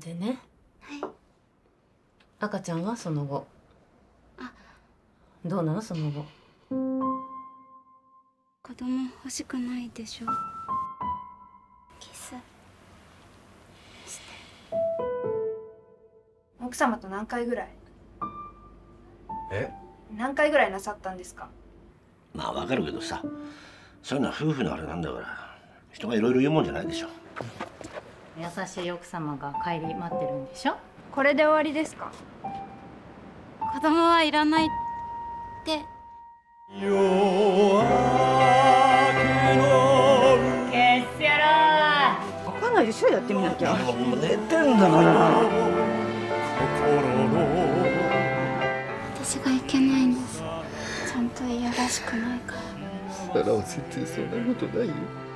でね。はい。赤ちゃんはその後。どうなのその後？子供欲しくないでしょ。キス。奥様と何回ぐらい？え？何回ぐらいなさったんですか？まあわかるけどさそういうのは夫婦のあれなんだから人がいろいろ言うもんじゃないでしょ優しい奥様が帰り待ってるんでしょ？これで終わりですか？子供はいらないって。分かんないでしょやってみなきゃ。もう寝てんだから私がいけないんです。ちゃんといやらしくないから。サラは絶対そんなことないよ。守って